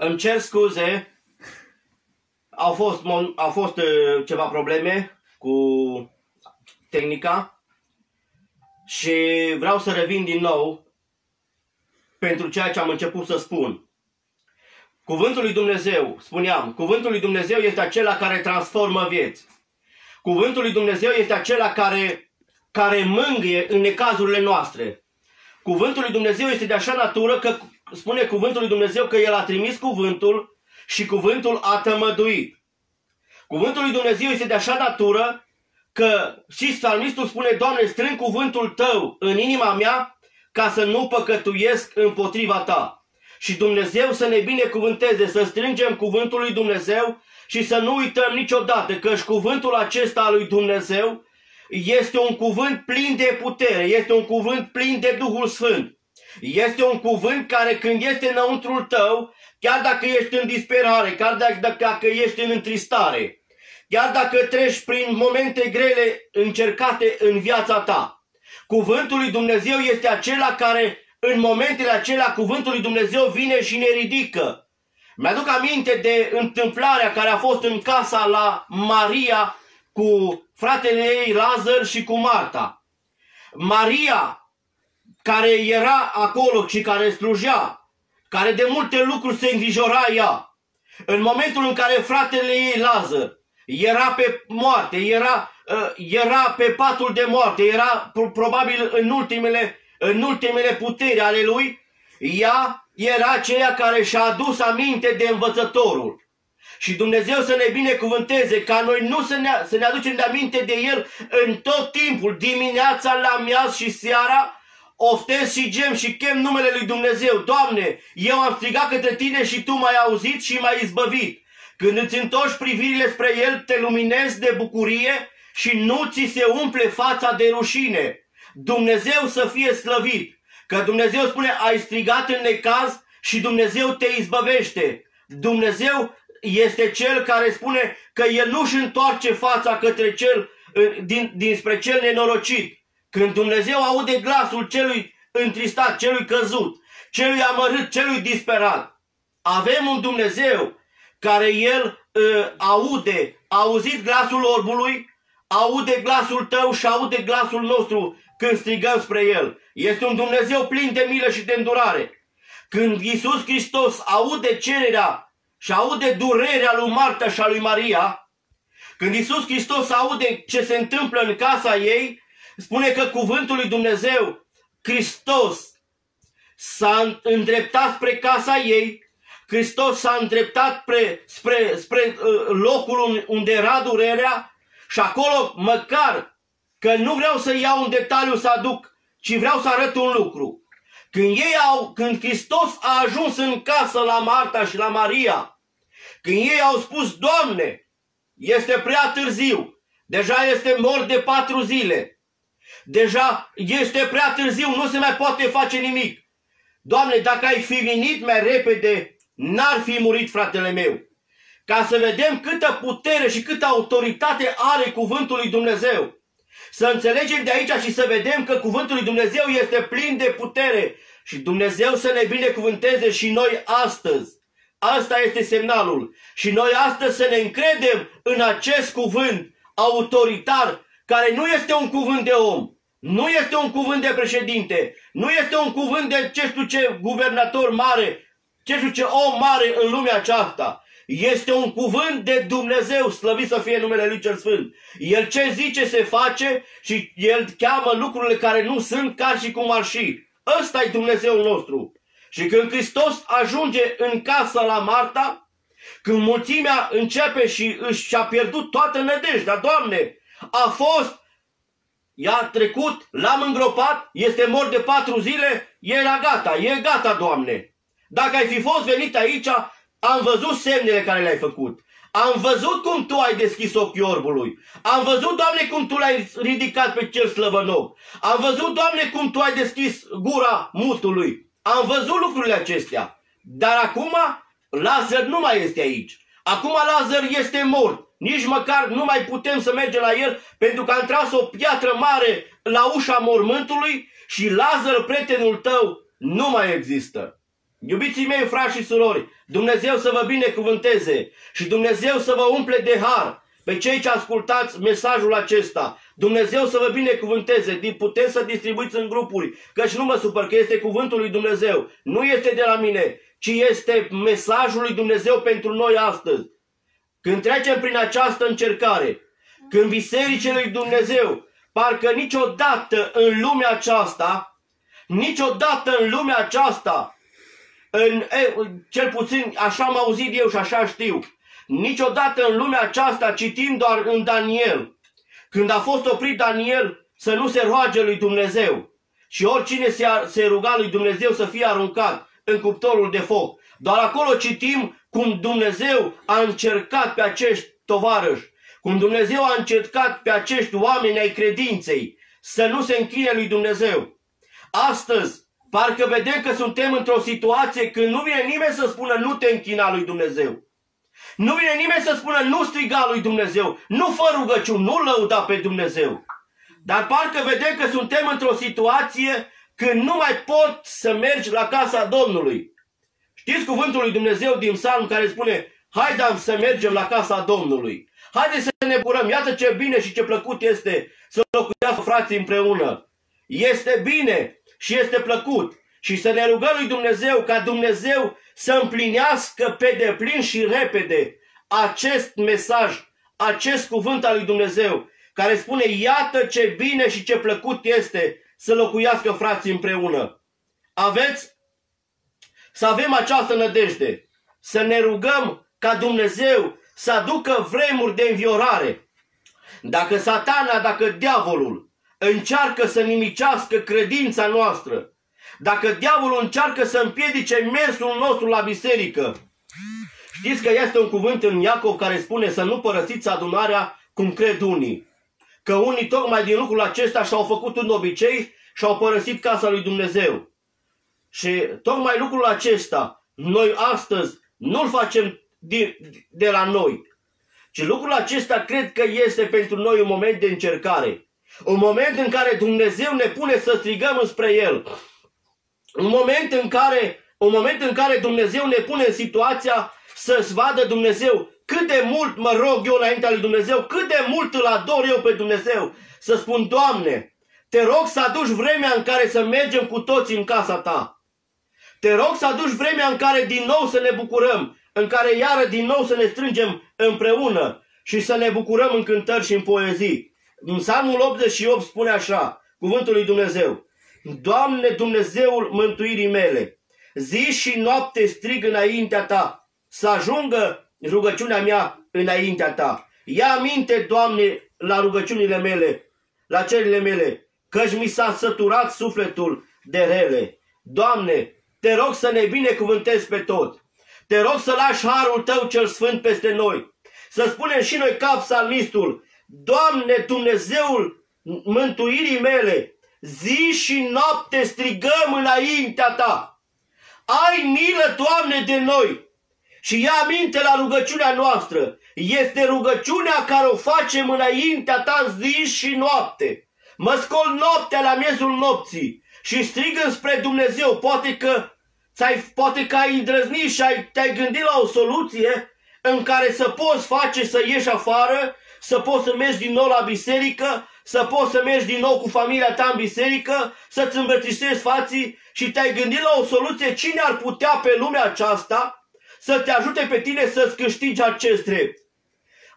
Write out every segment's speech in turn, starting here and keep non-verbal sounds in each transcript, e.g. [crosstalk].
Îmi cer scuze. Au fost, mon- au fost uh, ceva probleme cu tehnica și vreau să revin din nou pentru ceea ce am început să spun. Cuvântul lui Dumnezeu, spuneam, cuvântul lui Dumnezeu este acela care transformă vieți. Cuvântul lui Dumnezeu este acela care, care mângâie în necazurile noastre. Cuvântul lui Dumnezeu este de așa natură că spune cuvântul lui Dumnezeu că El a trimis cuvântul și cuvântul a tămăduit. Cuvântul lui Dumnezeu este de așa natură că și psalmistul spune, Doamne, strâng cuvântul Tău în inima mea ca să nu păcătuiesc împotriva Ta. Și Dumnezeu să ne binecuvânteze, să strângem cuvântul lui Dumnezeu și să nu uităm niciodată că și cuvântul acesta al lui Dumnezeu este un cuvânt plin de putere, este un cuvânt plin de Duhul Sfânt. Este un cuvânt care când este înăuntrul tău, chiar dacă ești în disperare, chiar dacă, dacă ești în întristare, chiar dacă treci prin momente grele încercate în viața ta, cuvântul lui Dumnezeu este acela care în momentele acelea cuvântul lui Dumnezeu vine și ne ridică. Mi-aduc aminte de întâmplarea care a fost în casa la Maria cu fratele ei Lazar și cu Marta. Maria, care era acolo și care slujea, care de multe lucruri se îngrijora ea, în momentul în care fratele ei Lazar era pe moarte, era, uh, era pe patul de moarte, era probabil în ultimele, în ultimele puteri ale lui, ea era aceea care și-a adus aminte de învățătorul. Și Dumnezeu să ne binecuvânteze ca noi nu să ne, să ne aducem de aminte de El în tot timpul, dimineața, la miaz și seara, oftez și gem și chem numele lui Dumnezeu. Doamne, eu am strigat către Tine și Tu m-ai auzit și m-ai izbăvit. Când îți întorci privirile spre El, te luminezi de bucurie și nu ți se umple fața de rușine. Dumnezeu să fie slăvit, că Dumnezeu spune, ai strigat în necaz și Dumnezeu te izbăvește. Dumnezeu este cel care spune că el nu-și întoarce fața către cel, din, dinspre cel nenorocit. Când Dumnezeu aude glasul celui întristat, celui căzut, celui amărât, celui disperat, avem un Dumnezeu care el uh, aude, a auzit glasul orbului, aude glasul tău și aude glasul nostru când strigăm spre el. Este un Dumnezeu plin de milă și de îndurare. Când Iisus Hristos aude cererea și aude durerea lui Marta și a lui Maria, când Iisus Hristos aude ce se întâmplă în casa ei, spune că cuvântul lui Dumnezeu, Hristos, s-a îndreptat spre casa ei, Hristos s-a îndreptat spre, spre, spre uh, locul unde era durerea și acolo, măcar că nu vreau să iau un detaliu să aduc, ci vreau să arăt un lucru. Când ei au, când Hristos a ajuns în casă la Marta și la Maria, când ei au spus, Doamne, este prea târziu, deja este mort de patru zile, deja este prea târziu, nu se mai poate face nimic. Doamne, dacă ai fi venit mai repede, n-ar fi murit fratele meu. Ca să vedem câtă putere și câtă autoritate are cuvântul lui Dumnezeu. Să înțelegem de aici și să vedem că cuvântul lui Dumnezeu este plin de putere și Dumnezeu să ne binecuvânteze și noi astăzi. Asta este semnalul. Și noi astăzi să ne încredem în acest cuvânt autoritar, care nu este un cuvânt de om, nu este un cuvânt de președinte, nu este un cuvânt de ce știu ce guvernator mare, ce știu ce om mare în lumea aceasta. Este un cuvânt de Dumnezeu, slăvit să fie numele Lui Cel Sfânt. El ce zice se face și El cheamă lucrurile care nu sunt ca și cum ar și. Ăsta e Dumnezeul nostru. Și când Hristos ajunge în casă la Marta, când mulțimea începe și își și-a pierdut toată nădejdea, Doamne, a fost, i-a trecut, l-am îngropat, este mort de patru zile, era gata, e gata, Doamne. Dacă ai fi fost venit aici, am văzut semnele care le-ai făcut. Am văzut cum tu ai deschis ochii orbului. Am văzut, Doamne, cum tu l-ai ridicat pe cel slăvănoc. Am văzut, Doamne, cum tu ai deschis gura mutului. Am văzut lucrurile acestea. Dar acum Lazar nu mai este aici. Acum Lazar este mort. Nici măcar nu mai putem să mergem la el pentru că am tras o piatră mare la ușa mormântului și Lazar, prietenul tău, nu mai există. Iubiții mei, frați și surori, Dumnezeu să vă binecuvânteze și Dumnezeu să vă umple de har pe cei ce ascultați mesajul acesta. Dumnezeu să vă binecuvânteze, puteți să distribuiți în grupuri, căci nu mă supăr că este cuvântul lui Dumnezeu. Nu este de la mine, ci este mesajul lui Dumnezeu pentru noi astăzi. Când trecem prin această încercare, când bisericile lui Dumnezeu, parcă niciodată în lumea aceasta, niciodată în lumea aceasta, în, cel puțin așa am auzit eu și așa știu, niciodată în lumea aceasta citim doar în Daniel, când a fost oprit Daniel să nu se roage lui Dumnezeu și oricine se, se ruga lui Dumnezeu să fie aruncat în cuptorul de foc. Doar acolo citim cum Dumnezeu a încercat pe acești tovarăși, cum Dumnezeu a încercat pe acești oameni ai credinței să nu se închine lui Dumnezeu. Astăzi, parcă vedem că suntem într-o situație când nu vine nimeni să spună nu te închina lui Dumnezeu. Nu vine nimeni să spună nu striga lui Dumnezeu, nu fă rugăciuni, nu lăuda pe Dumnezeu. Dar parcă vedem că suntem într-o situație când nu mai pot să mergi la casa Domnului. Știți cuvântul lui Dumnezeu din psalm care spune Haideam să mergem la casa Domnului. Haideți să ne bucurăm. Iată ce bine și ce plăcut este să locuiască frații împreună. Este bine și este plăcut. Și să ne rugăm lui Dumnezeu ca Dumnezeu să împlinească pe deplin și repede acest mesaj, acest cuvânt al lui Dumnezeu, care spune, iată ce bine și ce plăcut este să locuiască frații împreună. Aveți? Să avem această nădejde, să ne rugăm ca Dumnezeu să aducă vremuri de înviorare. Dacă satana, dacă diavolul încearcă să nimicească credința noastră, dacă diavolul încearcă să împiedice mersul nostru la biserică, știți că este un cuvânt în Iacov care spune să nu părăsiți adunarea cum cred unii. Că unii tocmai din lucrul acesta și-au făcut un obicei și au părăsit casa lui Dumnezeu. Și tocmai lucrul acesta, noi astăzi nu-l facem de, de la noi. Și lucrul acesta cred că este pentru noi un moment de încercare. Un moment în care Dumnezeu ne pune să strigăm înspre El. Un moment în care, un moment în care Dumnezeu ne pune în situația să-ți vadă Dumnezeu cât de mult mă rog eu înaintea lui Dumnezeu, cât de mult îl ador eu pe Dumnezeu. Să spun, Doamne, te rog să aduci vremea în care să mergem cu toți în casa ta. Te rog să aduci vremea în care din nou să ne bucurăm, în care iară din nou să ne strângem împreună și să ne bucurăm în cântări și în poezii. În Psalmul 88 spune așa, cuvântul lui Dumnezeu. Doamne Dumnezeul mântuirii mele, zi și noapte strig înaintea ta, să ajungă rugăciunea mea înaintea ta. Ia aminte, Doamne, la rugăciunile mele, la cerile mele, căci mi s-a săturat sufletul de rele. Doamne, te rog să ne binecuvântezi pe tot. Te rog să lași harul tău cel sfânt peste noi. Să spunem și noi ca psalmistul, Doamne Dumnezeul mântuirii mele, zi și noapte strigăm înaintea ta. Ai milă, Doamne, de noi și ia aminte la rugăciunea noastră. Este rugăciunea care o facem înaintea ta zi și noapte. Mă scol noaptea la miezul nopții și strig spre Dumnezeu. Poate că, ți-ai, poate că ai îndrăznit și ai, te-ai gândit la o soluție în care să poți face să ieși afară, să poți să mergi din nou la biserică, să poți să mergi din nou cu familia ta în biserică, să-ți îmbrățișezi fații și te-ai gândit la o soluție cine ar putea pe lumea aceasta să te ajute pe tine să-ți câștigi acest drept.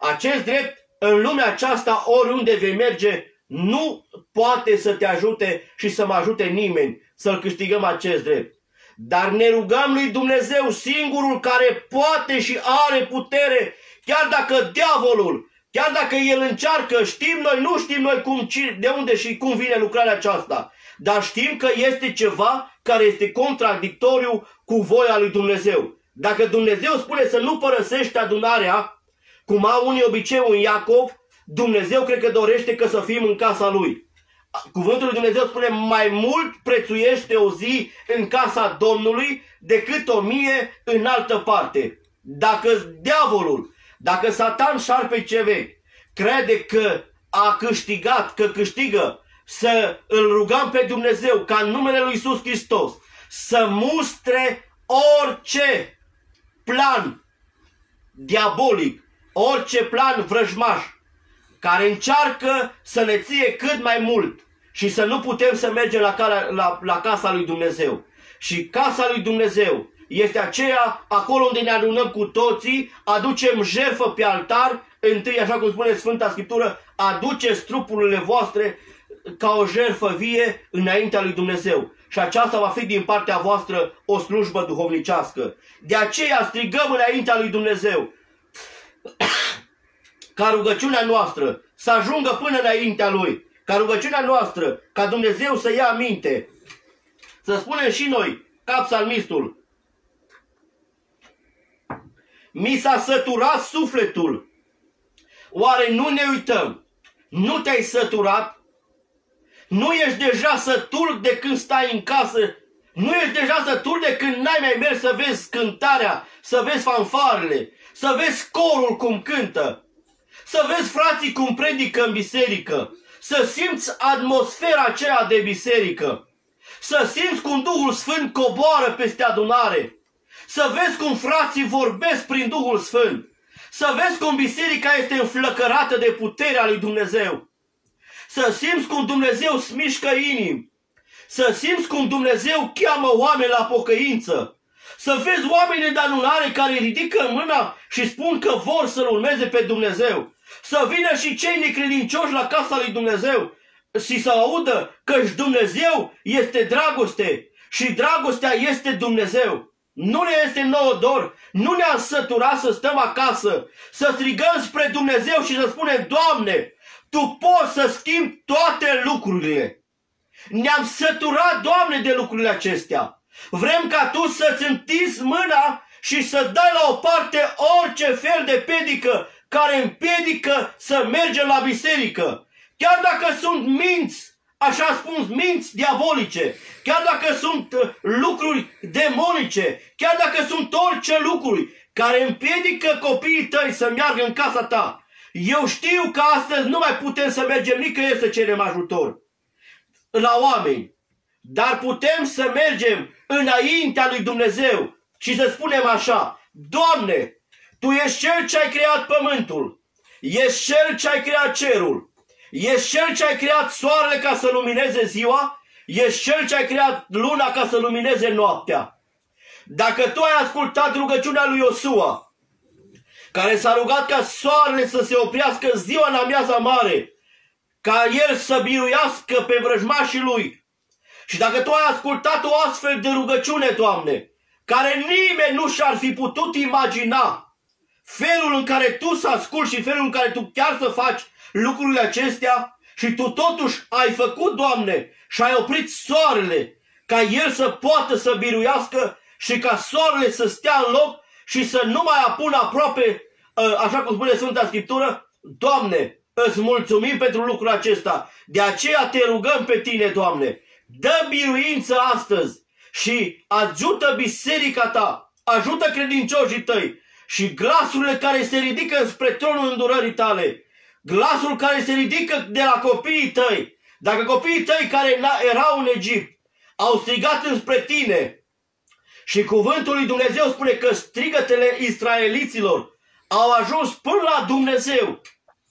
Acest drept în lumea aceasta, oriunde vei merge, nu poate să te ajute și să mă ajute nimeni să-l câștigăm acest drept. Dar ne rugăm lui Dumnezeu singurul care poate și are putere, chiar dacă diavolul, chiar dacă el încearcă, știm noi, nu știm noi cum, de unde și cum vine lucrarea aceasta, dar știm că este ceva care este contradictoriu cu voia lui Dumnezeu. Dacă Dumnezeu spune să nu părăsești adunarea, cum au unii obicei în Iacov, Dumnezeu cred că dorește că să fim în casa Lui. Cuvântul lui Dumnezeu spune mai mult prețuiește o zi în casa Domnului decât o mie în altă parte. Dacă diavolul, dacă Satan șarpe vechi, crede că a câștigat, că câștigă, să îl rugăm pe Dumnezeu ca în numele lui Iisus Hristos să mustre orice plan diabolic, orice plan vrăjmaș care încearcă să ne ție cât mai mult și să nu putem să mergem la, cal- la, la casa lui Dumnezeu. Și casa lui Dumnezeu este aceea acolo unde ne adunăm cu toții, aducem jertfă pe altar, întâi, așa cum spune Sfânta Scriptură, aduceți trupurile voastre ca o jertfă vie înaintea lui Dumnezeu. Și aceasta va fi din partea voastră o slujbă duhovnicească. De aceea strigăm înaintea lui Dumnezeu ca rugăciunea noastră să ajungă până înaintea Lui, ca rugăciunea noastră, ca Dumnezeu să ia aminte, să spunem și noi, ca psalmistul, mi s-a săturat sufletul. Oare nu ne uităm? Nu te-ai săturat? Nu ești deja sătul de când stai în casă? Nu ești deja sătul de când n-ai mai mers să vezi cântarea, să vezi fanfarele, să vezi corul cum cântă, să vezi frații cum predică în biserică, să simți atmosfera aceea de biserică, să simți cum Duhul Sfânt coboară peste adunare, să vezi cum frații vorbesc prin Duhul Sfânt, să vezi cum biserica este înflăcărată de puterea lui Dumnezeu, să simți cum Dumnezeu smișcă inimi, să simți cum Dumnezeu cheamă oameni la pocăință, să vezi oameni de anulare care ridică mâna și spun că vor să-L urmeze pe Dumnezeu. Să vină și cei necredincioși la casa lui Dumnezeu și să audă că Dumnezeu este dragoste și dragostea este Dumnezeu. Nu ne este nouă dor, nu ne-am săturat să stăm acasă, să strigăm spre Dumnezeu și să spunem, Doamne, Tu poți să schimbi toate lucrurile. Ne-am săturat, Doamne, de lucrurile acestea. Vrem ca tu să-ți întinzi mâna și să dai la o parte orice fel de pedică care împiedică să mergem la biserică. Chiar dacă sunt minți, așa spun, minți diabolice, chiar dacă sunt uh, lucruri demonice, chiar dacă sunt orice lucruri care împiedică copiii tăi să meargă în casa ta. Eu știu că astăzi nu mai putem să mergem nicăieri să cerem ajutor la oameni, dar putem să mergem înaintea lui Dumnezeu și să spunem așa, Doamne, Tu ești Cel ce ai creat pământul, ești Cel ce ai creat cerul, ești Cel ce ai creat soarele ca să lumineze ziua, ești Cel ce ai creat luna ca să lumineze noaptea. Dacă Tu ai ascultat rugăciunea lui Iosua, care s-a rugat ca soarele să se oprească ziua în amiaza mare, ca el să biruiască pe vrăjmașii lui, și dacă Tu ai ascultat o astfel de rugăciune, Doamne, care nimeni nu și-ar fi putut imagina felul în care Tu să asculti și felul în care Tu chiar să faci lucrurile acestea și Tu totuși ai făcut, Doamne, și ai oprit soarele ca el să poată să biruiască și ca soarele să stea în loc și să nu mai apună aproape, ă, așa cum spune Sfânta Scriptură, Doamne, îți mulțumim pentru lucrul acesta. De aceea te rugăm pe tine, Doamne, Dă biruință astăzi și ajută biserica ta, ajută credincioșii tăi și glasurile care se ridică spre tronul îndurării tale, glasul care se ridică de la copiii tăi, dacă copiii tăi care erau în Egipt au strigat înspre tine și cuvântul lui Dumnezeu spune că strigătele israeliților au ajuns până la Dumnezeu.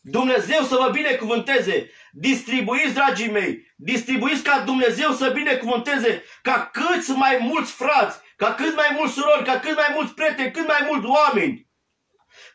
Dumnezeu să vă binecuvânteze. Distribuiți, dragii mei, distribuiți ca Dumnezeu să binecuvânteze ca câți mai mulți frați, ca câți mai mulți surori, ca câți mai mulți prieteni, cât mai mulți oameni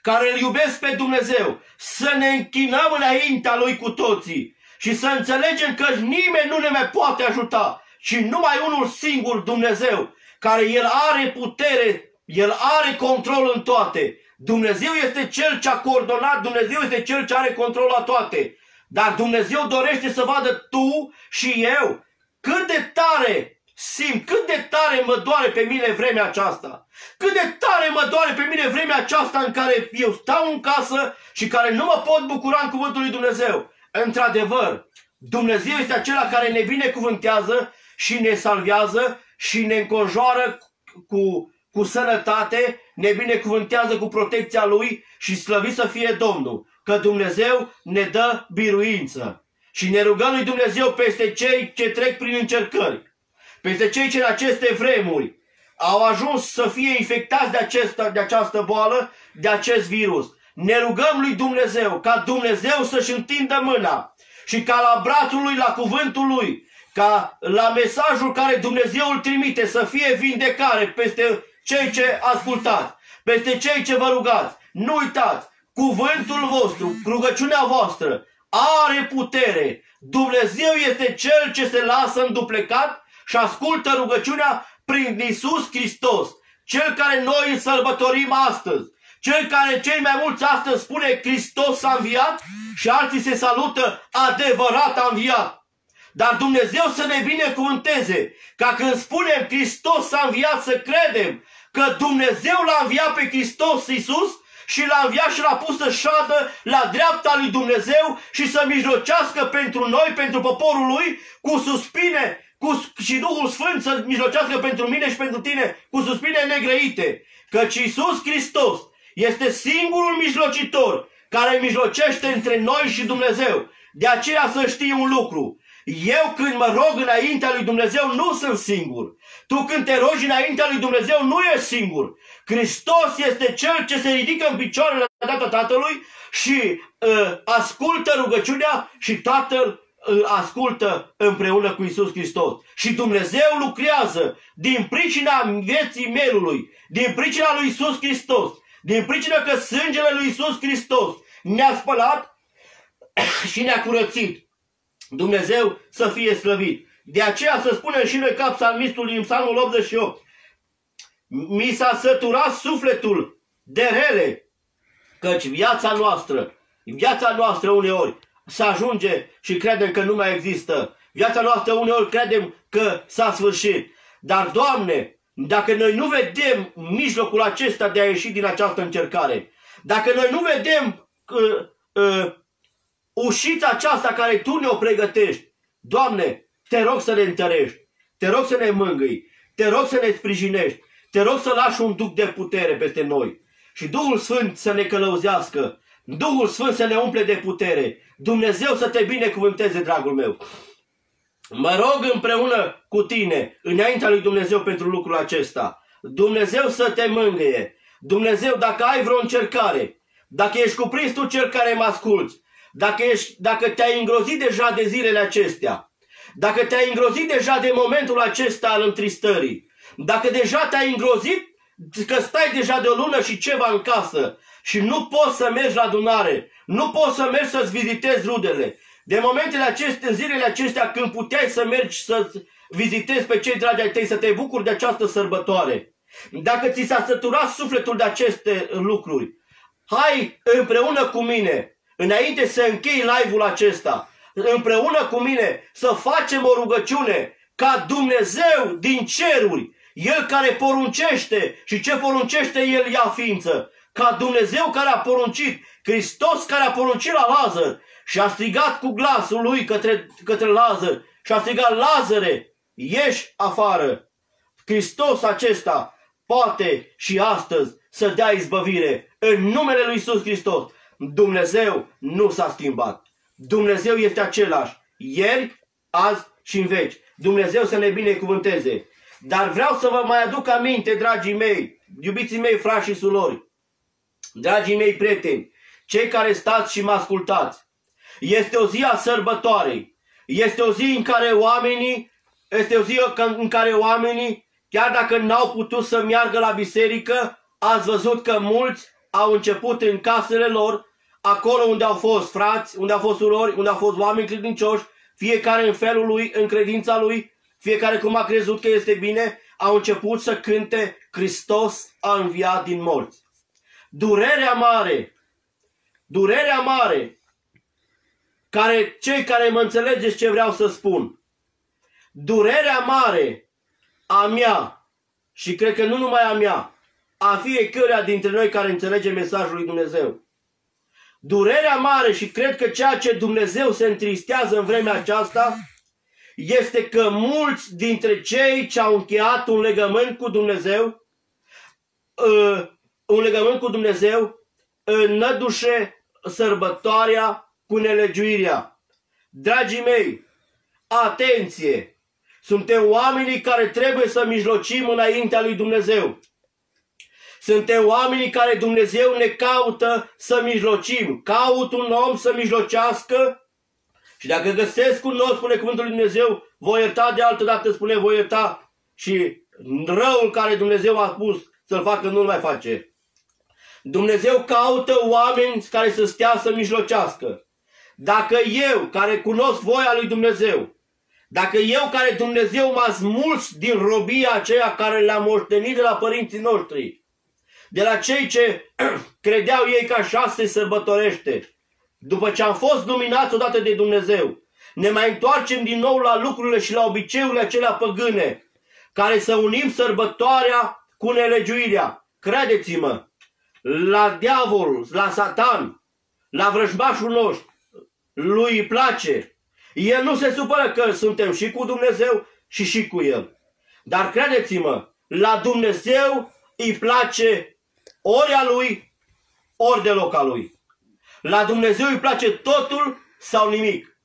care îl iubesc pe Dumnezeu, să ne închinăm înaintea Lui cu toții și să înțelegem că nimeni nu ne mai poate ajuta, ci numai unul singur Dumnezeu, care El are putere, El are control în toate. Dumnezeu este Cel ce a coordonat, Dumnezeu este Cel ce are control la toate. Dar Dumnezeu dorește să vadă tu și eu cât de tare simt, cât de tare mă doare pe mine vremea aceasta. Cât de tare mă doare pe mine vremea aceasta în care eu stau în casă și care nu mă pot bucura în cuvântul lui Dumnezeu. Într-adevăr, Dumnezeu este acela care ne binecuvântează și ne salvează și ne înconjoară cu, cu sănătate, ne binecuvântează cu protecția Lui și slăvit să fie Domnul că Dumnezeu ne dă biruință. Și ne rugăm lui Dumnezeu peste cei ce trec prin încercări, peste cei ce în aceste vremuri au ajuns să fie infectați de, acesta, de această boală, de acest virus. Ne rugăm lui Dumnezeu ca Dumnezeu să-și întindă mâna și ca la brațul lui, la cuvântul lui, ca la mesajul care Dumnezeu îl trimite să fie vindecare peste cei ce ascultați, peste cei ce vă rugați. Nu uitați, cuvântul vostru, rugăciunea voastră are putere. Dumnezeu este cel ce se lasă înduplecat și ascultă rugăciunea prin Isus Hristos, cel care noi îl sărbătorim astăzi. Cel care cei mai mulți astăzi spune Hristos a înviat și alții se salută adevărat a înviat. Dar Dumnezeu să ne binecuvânteze ca când spunem Hristos a înviat să credem că Dumnezeu l-a înviat pe Hristos Iisus și l-a înviat și l-a pus să șadă la dreapta lui Dumnezeu și să mijlocească pentru noi, pentru poporul lui, cu suspine cu, și Duhul Sfânt să mijlocească pentru mine și pentru tine cu suspine negrăite. Căci Iisus Hristos este singurul mijlocitor care mijlocește între noi și Dumnezeu. De aceea să știi un lucru. Eu când mă rog înaintea lui Dumnezeu nu sunt singur. Tu când te rogi înaintea lui Dumnezeu nu ești singur. Hristos este cel ce se ridică în picioare la data Tatălui și uh, ascultă rugăciunea și Tatăl îl ascultă împreună cu Isus Hristos. Și Dumnezeu lucrează din pricina vieții melului, din pricina lui Isus Hristos, din pricina că sângele lui Isus Hristos ne-a spălat [coughs] și ne-a curățit. Dumnezeu să fie slăvit. De aceea să spunem și noi ca psalmistul din psalmul 88. Mi s-a săturat sufletul de rele, căci viața noastră, viața noastră uneori să ajunge și credem că nu mai există. Viața noastră uneori credem că s-a sfârșit. Dar, Doamne, dacă noi nu vedem mijlocul acesta de a ieși din această încercare, dacă noi nu vedem uh, uh, ușița aceasta care Tu ne-o pregătești, Doamne, te rog să ne întărești, te rog să ne mângâi, te rog să ne sprijinești, te rog să lași un duc de putere peste noi și Duhul Sfânt să ne călăuzească, Duhul Sfânt să ne umple de putere, Dumnezeu să te binecuvânteze, dragul meu. Mă rog împreună cu tine, înaintea lui Dumnezeu pentru lucrul acesta. Dumnezeu să te mângâie. Dumnezeu, dacă ai vreo încercare, dacă ești cuprins tu cel care mă asculți, dacă, ești, dacă te-ai îngrozit deja de zilele acestea, dacă te-ai îngrozit deja de momentul acesta al întristării, dacă deja te-ai îngrozit că stai deja de o lună și ceva în casă și nu poți să mergi la adunare, nu poți să mergi să-ți vizitezi rudele. De momentele acestea, în zilele acestea, când puteai să mergi să vizitezi pe cei dragi ai tăi, să te bucuri de această sărbătoare. Dacă ți s-a săturat sufletul de aceste lucruri, hai împreună cu mine, înainte să închei live-ul acesta, împreună cu mine să facem o rugăciune ca Dumnezeu din ceruri, El care poruncește și ce poruncește El ia ființă, ca Dumnezeu care a poruncit, Hristos care a poruncit la Lazar și a strigat cu glasul lui către, către Lazar și a strigat, Lazare, ieși afară. Hristos acesta poate și astăzi să dea izbăvire în numele lui Iisus Hristos. Dumnezeu nu s-a schimbat. Dumnezeu este același, ieri, azi și în veci. Dumnezeu să ne binecuvânteze. Dar vreau să vă mai aduc aminte, dragii mei, iubiții mei, frați și surori, Dragii mei prieteni, cei care stați și mă ascultați, este o zi a sărbătoarei. Este o zi în care oamenii, este o zi în care oamenii, chiar dacă n-au putut să meargă la biserică, ați văzut că mulți au început în casele lor, acolo unde au fost frați, unde au fost surori, unde au fost oameni credincioși, fiecare în felul lui, în credința lui, fiecare cum a crezut că este bine, au început să cânte Hristos a înviat din morți durerea mare, durerea mare, care, cei care mă înțelegeți ce vreau să spun, durerea mare a mea și cred că nu numai a mea, a fiecăruia dintre noi care înțelege mesajul lui Dumnezeu. Durerea mare și cred că ceea ce Dumnezeu se întristează în vremea aceasta este că mulți dintre cei ce au încheiat un legământ cu Dumnezeu ă, un legământ cu Dumnezeu înnădușe sărbătoarea cu nelegiuirea. Dragii mei, atenție! Suntem oamenii care trebuie să mijlocim înaintea lui Dumnezeu. Suntem oamenii care Dumnezeu ne caută să mijlocim. Caut un om să mijlocească și dacă găsesc un om, spune cuvântul lui Dumnezeu, voi ierta de altă dată, spune voi ierta și răul care Dumnezeu a pus să-l facă nu-l mai face. Dumnezeu caută oameni care să stea să mijlocească. Dacă eu, care cunosc voia lui Dumnezeu, dacă eu, care Dumnezeu m-a smuls din robia aceea care le-am moștenit de la părinții noștri, de la cei ce [clears throat] credeau ei că așa se sărbătorește, după ce am fost luminați odată de Dumnezeu, ne mai întoarcem din nou la lucrurile și la obiceiurile acelea păgâne, care să unim sărbătoarea cu nelegiuirea. Credeți-mă, la diavol, la satan, la vrăjmașul nostru, lui îi place. El nu se supără că suntem și cu Dumnezeu și și cu El. Dar credeți-mă, la Dumnezeu îi place ori a Lui, ori deloc a Lui. La Dumnezeu îi place totul sau nimic.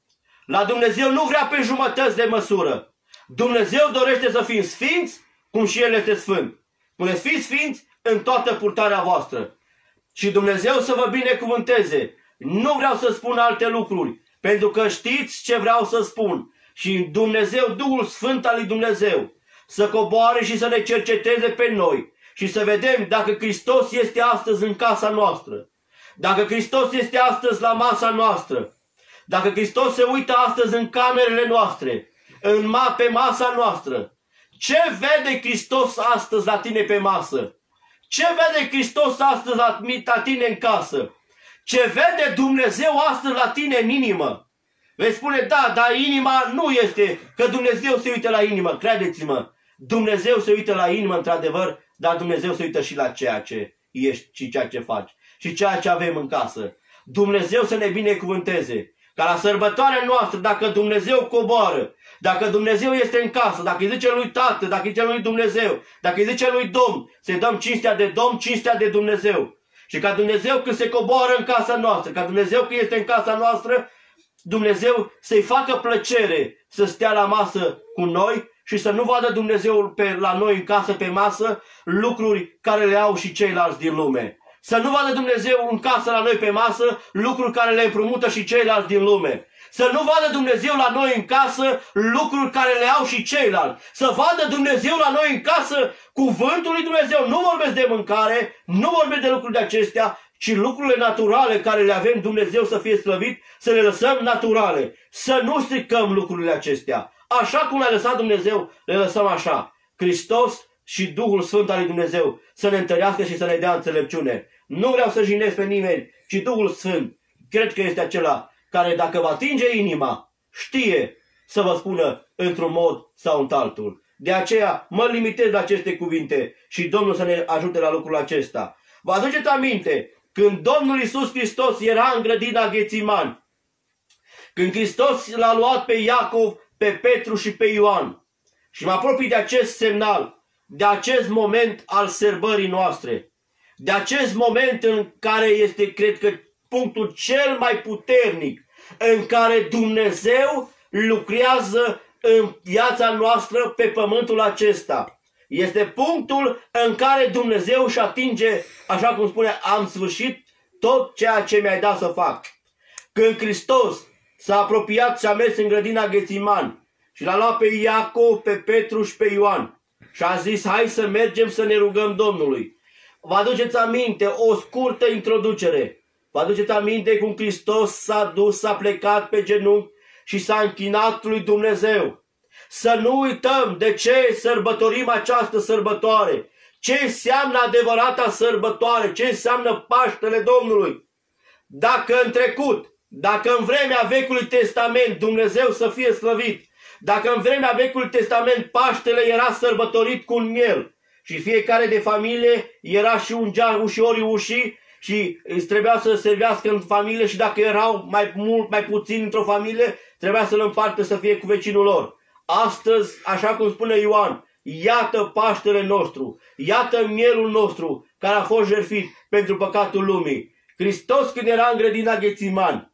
La Dumnezeu nu vrea pe jumătăți de măsură. Dumnezeu dorește să fim sfinți cum și El este sfânt. Puneți fiți sfinți în toată purtarea voastră. Și Dumnezeu să vă binecuvânteze. Nu vreau să spun alte lucruri, pentru că știți ce vreau să spun. Și Dumnezeu, Duhul Sfânt al lui Dumnezeu, să coboare și să ne cerceteze pe noi și să vedem dacă Hristos este astăzi în casa noastră. Dacă Hristos este astăzi la masa noastră. Dacă Hristos se uită astăzi în camerele noastre, în ma, pe masa noastră. Ce vede Hristos astăzi la tine pe masă? Ce vede Hristos astăzi la tine în casă? Ce vede Dumnezeu astăzi la tine în inimă? Vei spune, da, dar inima nu este, că Dumnezeu se uită la inimă. Credeți-mă, Dumnezeu se uită la inimă într-adevăr, dar Dumnezeu se uită și la ceea ce ești și ceea ce faci și ceea ce avem în casă. Dumnezeu să ne binecuvânteze. Ca la sărbătoarea noastră, dacă Dumnezeu coboară, dacă Dumnezeu este în casă, dacă îi zice lui Tată, dacă îi zice lui Dumnezeu, dacă îi zice lui Domn, să-i dăm cinstea de Domn, cinstea de Dumnezeu. Și ca Dumnezeu când se coboară în casa noastră, ca Dumnezeu când este în casa noastră, Dumnezeu să-i facă plăcere să stea la masă cu noi și să nu vadă Dumnezeu pe, la noi în casă, pe masă, lucruri care le au și ceilalți din lume. Să nu vadă Dumnezeu în casă la noi pe masă lucruri care le împrumută și ceilalți din lume. Să nu vadă Dumnezeu la noi în casă lucruri care le au și ceilalți. Să vadă Dumnezeu la noi în casă cuvântul lui Dumnezeu. Nu vorbesc de mâncare, nu vorbesc de lucruri de acestea, ci lucrurile naturale care le avem Dumnezeu să fie slăvit, să le lăsăm naturale. Să nu stricăm lucrurile acestea. Așa cum le-a lăsat Dumnezeu, le lăsăm așa. Hristos și Duhul Sfânt al lui Dumnezeu să ne întărească și să ne dea înțelepciune. Nu vreau să jinesc pe nimeni, ci Duhul Sfânt, cred că este acela care dacă va atinge inima, știe să vă spună într-un mod sau într-altul. De aceea mă limitez la aceste cuvinte și Domnul să ne ajute la lucrul acesta. Vă aduceți aminte, când Domnul Isus Hristos era în grădina Ghețiman, când Hristos l-a luat pe Iacov, pe Petru și pe Ioan, și mă apropii de acest semnal, de acest moment al sărbării noastre, de acest moment în care este, cred că, punctul cel mai puternic în care Dumnezeu lucrează în viața noastră pe pământul acesta. Este punctul în care Dumnezeu își atinge, așa cum spune, am sfârșit tot ceea ce mi-ai dat să fac. Când Hristos s-a apropiat și a mers în grădina Ghețiman și l-a luat pe Iacov, pe Petru și pe Ioan și a zis, hai să mergem să ne rugăm Domnului. Vă aduceți aminte, o scurtă introducere. Vă aduceți aminte cum Hristos s-a dus, s-a plecat pe genunchi și s-a închinat lui Dumnezeu. Să nu uităm de ce sărbătorim această sărbătoare. Ce înseamnă adevărata sărbătoare? Ce înseamnă Paștele Domnului? Dacă în trecut, dacă în vremea Vechiului Testament Dumnezeu să fie slăvit, dacă în vremea Vechiului Testament Paștele era sărbătorit cu un miel și fiecare de familie era și un gear ușorii ușii și îți trebuia să servească în familie și dacă erau mai mult, mai puțin într-o familie, trebuia să-l împartă să fie cu vecinul lor. Astăzi, așa cum spune Ioan, iată Paștele nostru, iată mielul nostru care a fost jertfit pentru păcatul lumii. Hristos când era în grădina Ghețiman,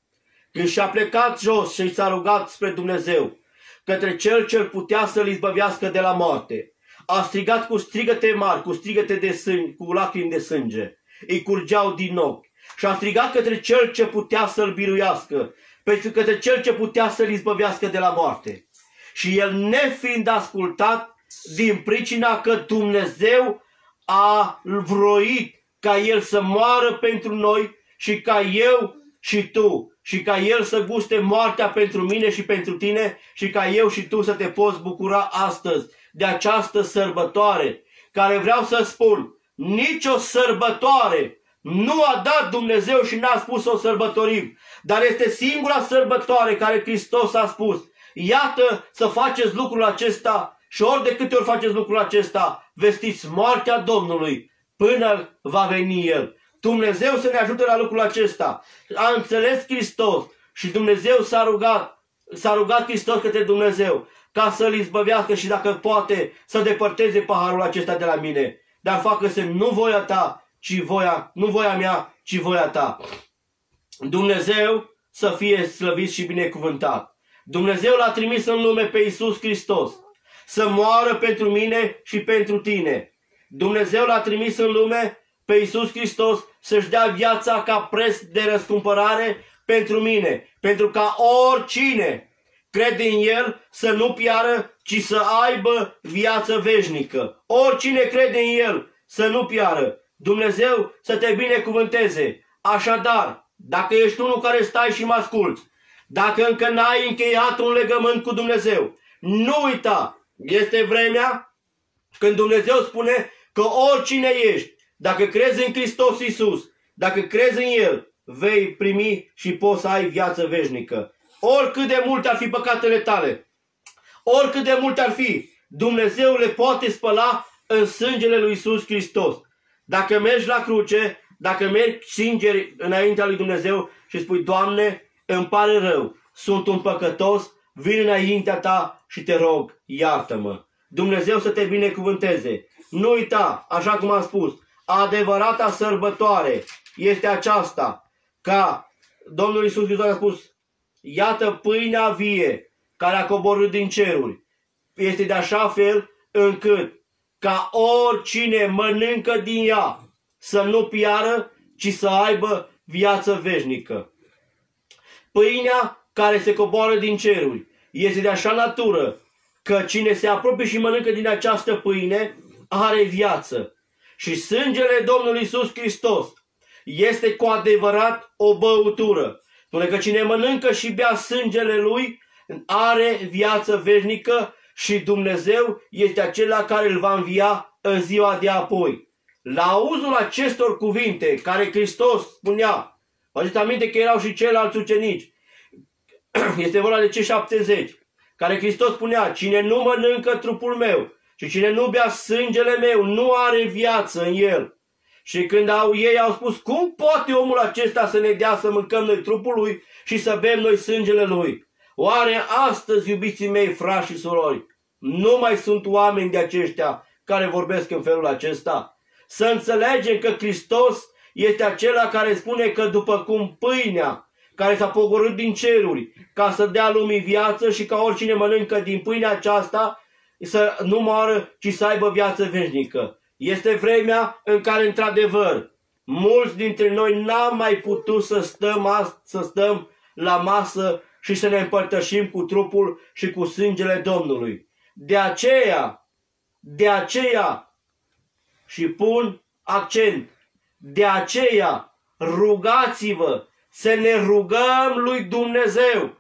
când și-a plecat jos și s-a rugat spre Dumnezeu, către cel ce putea să-l izbăvească de la moarte. A strigat cu strigăte mari, cu strigăte de sânge, cu lacrimi de sânge. Îi curgeau din ochi. Și a strigat către cel ce putea să-l biruiască, pentru către cel ce putea să-l izbăvească de la moarte. Și el, nefiind ascultat, din pricina că Dumnezeu a vroit ca el să moară pentru noi și ca eu și tu și ca El să guste moartea pentru mine și pentru tine și ca eu și tu să te poți bucura astăzi de această sărbătoare, care vreau să spun, nicio sărbătoare nu a dat Dumnezeu și n-a spus să o sărbătorim, dar este singura sărbătoare care Hristos a spus. Iată să faceți lucrul acesta și ori de câte ori faceți lucrul acesta, vestiți moartea Domnului până va veni El. Dumnezeu să ne ajute la lucrul acesta. A înțeles Hristos și Dumnezeu s-a rugat, s-a rugat Hristos către Dumnezeu ca să-L izbăvească și dacă poate să depărteze paharul acesta de la mine. Dar facă-se nu voia ta, ci voia, nu voia mea, ci voia ta. Dumnezeu să fie slăvit și binecuvântat. Dumnezeu l-a trimis în lume pe Iisus Hristos să moară pentru mine și pentru tine. Dumnezeu l-a trimis în lume pe Iisus Hristos să-și dea viața ca preț de răscumpărare pentru mine, pentru ca oricine crede în El să nu piară, ci să aibă viață veșnică. Oricine crede în El să nu piară. Dumnezeu să te binecuvânteze. Așadar, dacă ești unul care stai și mă asculți, dacă încă n-ai încheiat un legământ cu Dumnezeu, nu uita, este vremea când Dumnezeu spune că oricine ești, dacă crezi în Hristos Iisus, dacă crezi în El, vei primi și poți să ai viață veșnică. Oricât de multe ar fi păcatele tale, oricât de multe ar fi, Dumnezeu le poate spăla în sângele lui Iisus Hristos. Dacă mergi la cruce, dacă mergi sincer înaintea lui Dumnezeu și spui, Doamne, îmi pare rău, sunt un păcătos, vin înaintea Ta și te rog, iartă-mă. Dumnezeu să te binecuvânteze. Nu uita, așa cum am spus, adevărata sărbătoare este aceasta, ca Domnul Iisus Hristos a spus, iată pâinea vie care a coborât din ceruri. Este de așa fel încât ca oricine mănâncă din ea să nu piară, ci să aibă viață veșnică. Pâinea care se coboară din ceruri este de așa natură că cine se apropie și mănâncă din această pâine are viață. Și sângele Domnului Iisus Hristos este cu adevărat o băutură. Spune că cine mănâncă și bea sângele Lui are viață veșnică și Dumnezeu este acela care îl va învia în ziua de apoi. La auzul acestor cuvinte care Hristos spunea, vă aminte că erau și ceilalți ucenici, [clears throat] este vorba de cei 70, care Hristos spunea, cine nu mănâncă trupul meu și cine nu bea sângele meu nu are viață în el. Și când au, ei au spus, cum poate omul acesta să ne dea să mâncăm noi trupul lui și să bem noi sângele lui? Oare astăzi, iubiții mei, frați și surori, nu mai sunt oameni de aceștia care vorbesc în felul acesta? Să înțelegem că Hristos este acela care spune că după cum pâinea care s-a pogorât din ceruri ca să dea lumii viață și ca oricine mănâncă din pâinea aceasta să nu moară, ci să aibă viață veșnică. Este vremea în care, într-adevăr, mulți dintre noi n-am mai putut să stăm, să stăm la masă și să ne împărtășim cu trupul și cu sângele Domnului. De aceea, de aceea, și pun accent, de aceea rugați-vă să ne rugăm lui Dumnezeu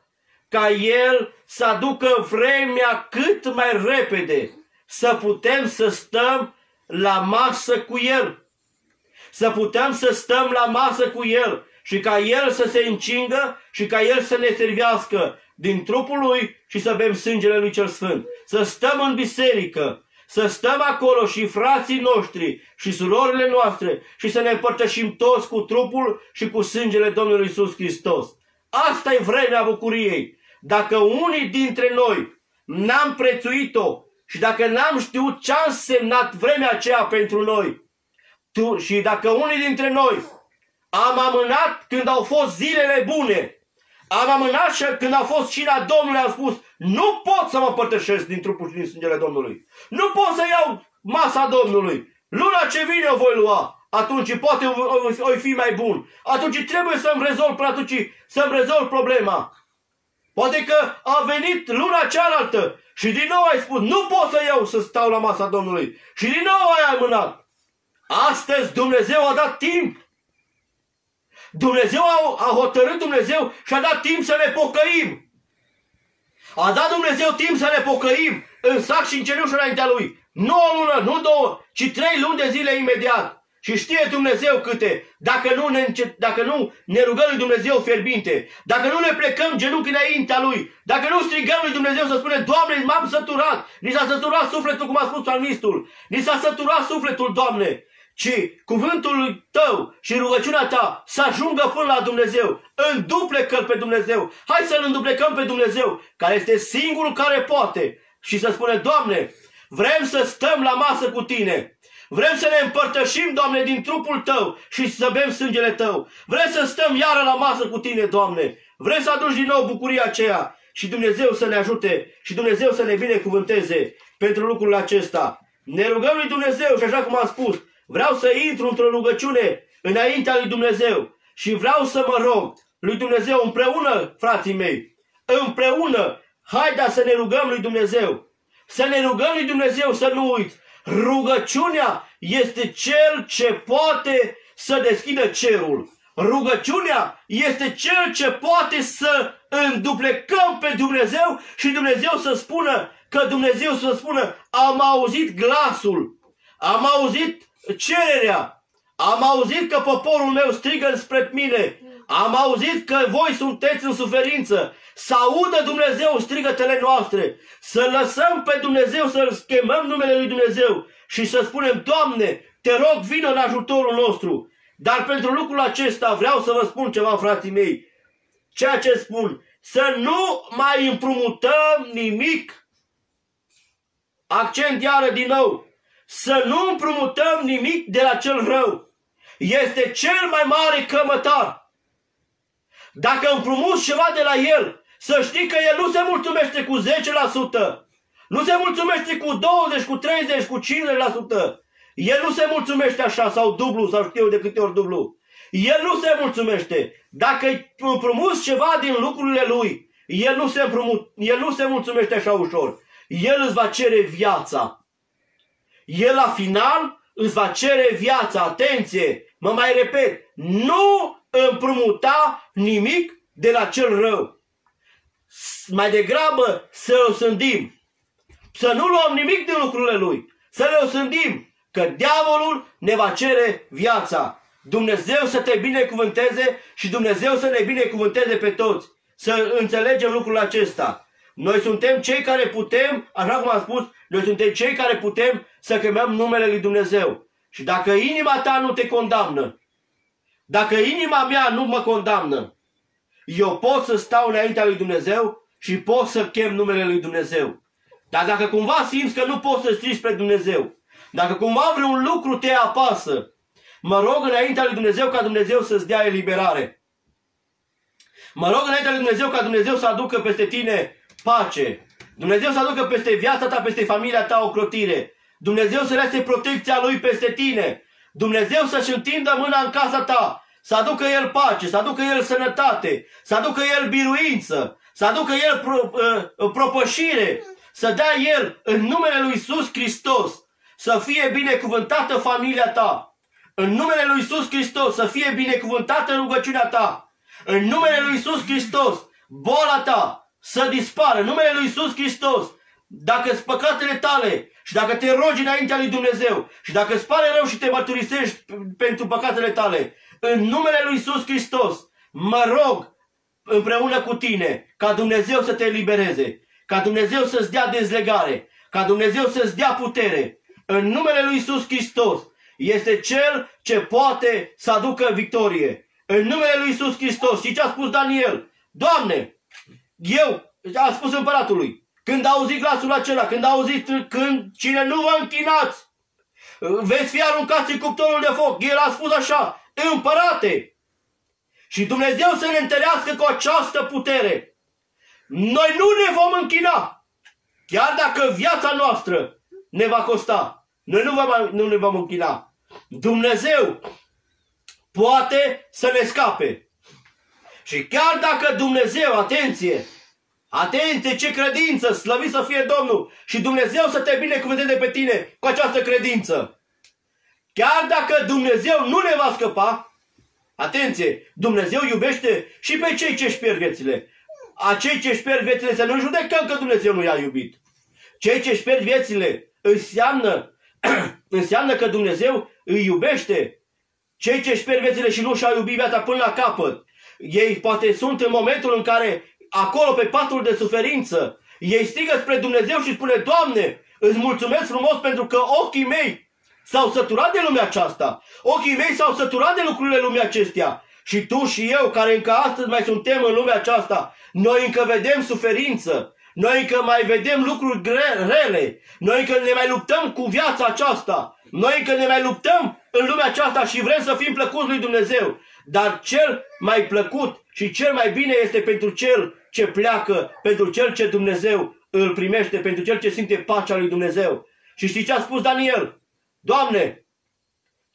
ca El să aducă vremea cât mai repede, să putem să stăm la masă cu El. Să putem să stăm la masă cu El și ca El să se încingă și ca El să ne servească din trupul Lui și să bem sângele Lui Cel Sfânt. Să stăm în biserică, să stăm acolo și frații noștri și surorile noastre și să ne împărtășim toți cu trupul și cu sângele Domnului Isus Hristos. Asta e vremea bucuriei. Dacă unii dintre noi n-am prețuit-o și dacă n-am știut ce a însemnat vremea aceea pentru noi, tu, și dacă unii dintre noi am amânat când au fost zilele bune, am amânat și când a fost cina Domnului, am spus, nu pot să mă părtășesc din trupul și din sângele Domnului. Nu pot să iau masa Domnului. Luna ce vine o voi lua. Atunci poate o fi mai bun. Atunci trebuie să-mi rezolv, atunci să-mi rezolv problema. Poate că a venit luna cealaltă și din nou ai spus, nu pot să iau să stau la masa Domnului. Și din nou ai amânat. Astăzi Dumnezeu a dat timp. Dumnezeu a, a hotărât Dumnezeu și a dat timp să ne pocăim. A dat Dumnezeu timp să ne pocăim în sac și în cenușă înaintea Lui. Nu o lună, nu două, ci trei luni de zile imediat. Și știe Dumnezeu câte, dacă nu ne, dacă nu ne rugăm lui Dumnezeu fierbinte, dacă nu ne plecăm genunchi înaintea Lui, dacă nu strigăm lui Dumnezeu să spune, Doamne, m-am săturat, ni s-a săturat sufletul, cum a spus psalmistul, ni s-a săturat sufletul, Doamne, ci cuvântul tău și rugăciunea ta să ajungă până la Dumnezeu. Înduplecă-L pe Dumnezeu. Hai să-L înduplecăm pe Dumnezeu, care este singurul care poate. Și să spune, Doamne, vrem să stăm la masă cu Tine. Vrem să ne împărtășim, Doamne, din trupul Tău și să bem sângele Tău. Vrem să stăm iară la masă cu Tine, Doamne. Vrem să aduci din nou bucuria aceea și Dumnezeu să ne ajute și Dumnezeu să ne binecuvânteze pentru lucrul acesta. Ne rugăm lui Dumnezeu și așa cum am spus, Vreau să intru într-o rugăciune înaintea lui Dumnezeu și vreau să mă rog lui Dumnezeu împreună, frații mei, împreună, haida să ne rugăm lui Dumnezeu. Să ne rugăm lui Dumnezeu, să nu uiți. Rugăciunea este cel ce poate să deschidă cerul. Rugăciunea este cel ce poate să înduplecăm pe Dumnezeu și Dumnezeu să spună că Dumnezeu să spună am auzit glasul, am auzit cererea. Am auzit că poporul meu strigă spre mine. Am auzit că voi sunteți în suferință. Să audă Dumnezeu strigătele noastre. Să lăsăm pe Dumnezeu să chemăm numele lui Dumnezeu și să spunem, Doamne, te rog, vină în ajutorul nostru. Dar pentru lucrul acesta vreau să vă spun ceva, frații mei. Ceea ce spun, să nu mai împrumutăm nimic. Accent iară din nou să nu împrumutăm nimic de la cel rău. Este cel mai mare cămătar. Dacă împrumuți ceva de la el, să știi că el nu se mulțumește cu 10%, nu se mulțumește cu 20, cu 30, cu 50%. El nu se mulțumește așa sau dublu sau știu de câte ori dublu. El nu se mulțumește. Dacă împrumuți ceva din lucrurile lui, el nu se, împrumut, el nu se mulțumește așa ușor. El îți va cere viața. El la final îți va cere viața. Atenție! Mă mai repet, nu împrumuta nimic de la cel rău. Mai degrabă să o sândim. Să nu luăm nimic din lucrurile lui. Să le osândim. Că diavolul ne va cere viața. Dumnezeu să te binecuvânteze și Dumnezeu să ne binecuvânteze pe toți. Să înțelegem lucrul acesta. Noi suntem cei care putem, așa cum am spus, noi suntem cei care putem să chemăm numele lui Dumnezeu. Și dacă inima ta nu te condamnă, dacă inima mea nu mă condamnă, eu pot să stau înaintea lui Dumnezeu și pot să chem numele lui Dumnezeu. Dar dacă cumva simți că nu poți să strici pe Dumnezeu, dacă cumva vreun lucru te apasă, mă rog înaintea lui Dumnezeu ca Dumnezeu să-ți dea eliberare. Mă rog înaintea lui Dumnezeu ca Dumnezeu să aducă peste tine pace. Dumnezeu să aducă peste viața ta, peste familia ta o crotire. Dumnezeu să lase protecția Lui peste tine. Dumnezeu să-și întindă mâna în casa ta. Să aducă El pace, să aducă El sănătate, să aducă El biruință, să aducă El pro, uh, propășire, să dea El în numele Lui Iisus Hristos să fie binecuvântată familia ta. În numele Lui Iisus Hristos să fie binecuvântată rugăciunea ta. În numele Lui Iisus Hristos boala ta, să dispară. Numele Lui Iisus Hristos. Dacă sunt păcatele tale și dacă te rogi înaintea lui Dumnezeu și dacă îți pare rău și te mărturisești pentru păcatele tale, în numele Lui Iisus Hristos, mă rog împreună cu tine ca Dumnezeu să te elibereze, ca Dumnezeu să-ți dea dezlegare, ca Dumnezeu să-ți dea putere. În numele Lui Iisus Hristos este Cel ce poate să aducă victorie. În numele Lui Iisus Hristos. Și ce a spus Daniel? Doamne, eu, a spus împăratului, când a auzit glasul acela, când a auzit, când cine nu vă închinați, veți fi aruncați în cuptorul de foc. El a spus așa, împărate. Și Dumnezeu să ne întărească cu această putere. noi nu ne vom închina. Chiar dacă viața noastră ne va costa, noi nu, vom, nu ne vom închina. Dumnezeu poate să ne scape. Și chiar dacă Dumnezeu, atenție, atenție, ce credință, slăvit să fie Domnul, și Dumnezeu să te binecuvânteze pe tine cu această credință. Chiar dacă Dumnezeu nu ne va scăpa, atenție, Dumnezeu iubește și pe cei ce își pierd viețile. Acei ce își pierd viețile să nu judecăm că Dumnezeu nu i-a iubit. Cei ce își pierd viețile înseamnă, [clears throat] înseamnă că Dumnezeu îi iubește. Cei ce își pierd viețile și nu și-au iubit viața până la capăt, ei poate sunt în momentul în care acolo pe patul de suferință, ei strigă spre Dumnezeu și spune, Doamne, îți mulțumesc frumos pentru că ochii mei s-au săturat de lumea aceasta. Ochii mei s-au săturat de lucrurile lumea acestea. Și tu și eu, care încă astăzi mai suntem în lumea aceasta, noi încă vedem suferință, noi încă mai vedem lucruri rele, noi încă ne mai luptăm cu viața aceasta, noi încă ne mai luptăm în lumea aceasta și vrem să fim plăcuți lui Dumnezeu. Dar cel mai plăcut și cel mai bine este pentru cel ce pleacă, pentru cel ce Dumnezeu îl primește, pentru cel ce simte pacea lui Dumnezeu. Și știți ce a spus Daniel? Doamne,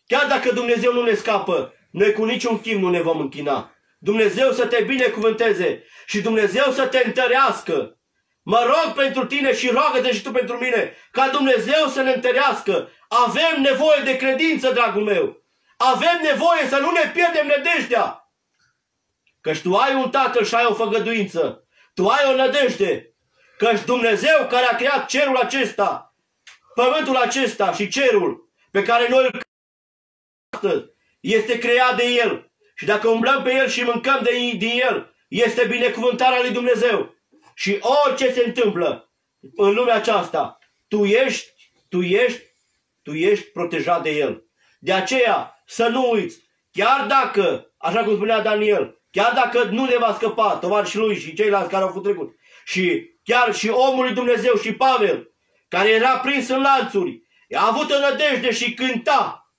chiar dacă Dumnezeu nu ne scapă, noi cu niciun chim nu ne vom închina. Dumnezeu să te binecuvânteze și Dumnezeu să te întărească. Mă rog pentru tine și roagă-te și tu pentru mine, ca Dumnezeu să ne întărească. Avem nevoie de credință, dragul meu. Avem nevoie să nu ne pierdem nădejdea. Căci tu ai un tatăl și ai o făgăduință. Tu ai o nădejde. Căci Dumnezeu care a creat cerul acesta, pământul acesta și cerul pe care noi îl astăzi, este creat de El. Și dacă umblăm pe El și mâncăm de, din El, este binecuvântarea lui Dumnezeu. Și orice se întâmplă în lumea aceasta, tu ești, tu ești, tu ești protejat de El. De aceea, să nu uiți, chiar dacă, așa cum spunea Daniel, chiar dacă nu ne va scăpa tovarășii lui și ceilalți care au fost trecut, și chiar și omul lui Dumnezeu și Pavel, care era prins în lanțuri, a avut o nădejde și cânta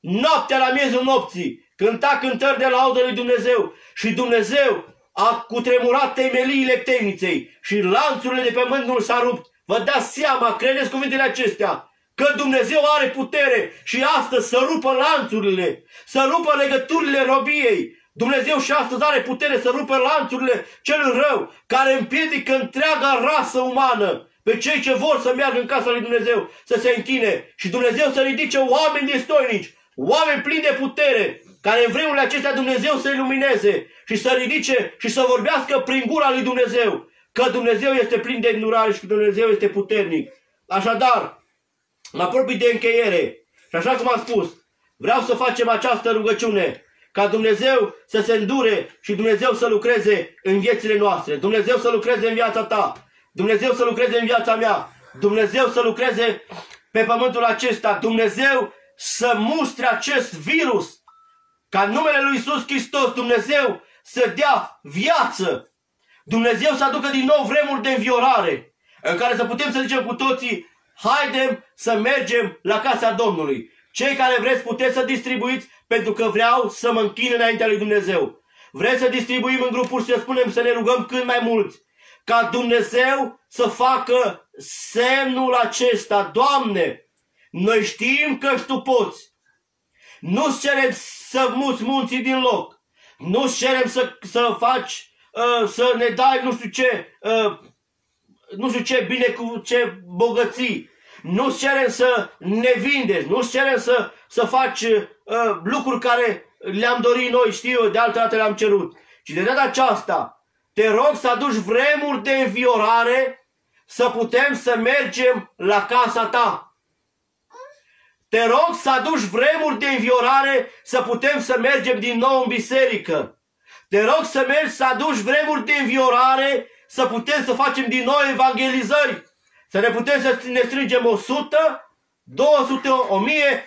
noaptea la miezul nopții, cânta cântări de laudă lui Dumnezeu și Dumnezeu a cutremurat temeliile temniței și lanțurile de pe mândul s-a rupt. Vă dați seama, credeți cuvintele acestea? Că Dumnezeu are putere și astăzi să rupă lanțurile, să rupă legăturile robiei. Dumnezeu și astăzi are putere să rupă lanțurile cel rău, care împiedică întreaga rasă umană pe cei ce vor să meargă în casa lui Dumnezeu, să se închine și Dumnezeu să ridice oameni destoinici, oameni plini de putere, care în vremurile acestea Dumnezeu să ilumineze și să ridice și să vorbească prin gura lui Dumnezeu, că Dumnezeu este plin de îndurare și că Dumnezeu este puternic. Așadar, Mă apropii de încheiere. Și așa cum am spus, vreau să facem această rugăciune ca Dumnezeu să se îndure și Dumnezeu să lucreze în viețile noastre. Dumnezeu să lucreze în viața ta. Dumnezeu să lucreze în viața mea. Dumnezeu să lucreze pe pământul acesta. Dumnezeu să mustre acest virus. Ca în numele lui Isus Hristos Dumnezeu să dea viață. Dumnezeu să aducă din nou vremuri de înviorare în care să putem să zicem cu toții haidem să mergem la casa Domnului. Cei care vreți puteți să distribuiți pentru că vreau să mă închin înaintea lui Dumnezeu. Vreți să distribuim în grupuri și să spunem să ne rugăm cât mai mulți. Ca Dumnezeu să facă semnul acesta. Doamne, noi știm că Tu poți. Nu-ți cerem să muți munții din loc. Nu-ți cerem să, să faci, uh, să ne dai nu știu ce, uh, nu știu ce bine cu ce bogății. Nu-ți cerem să ne vindești, nu-ți cerem să, să faci uh, lucruri care le-am dorit noi, știu eu, de altă dată le-am cerut. Și de data aceasta, te rog să aduci vremuri de înviorare să putem să mergem la casa ta. Te rog să aduci vremuri de înviorare să putem să mergem din nou în biserică. Te rog să mergi să aduci vremuri de înviorare să putem să facem din nou evangelizări. Să ne putem să ne strângem 100, 200, 1000,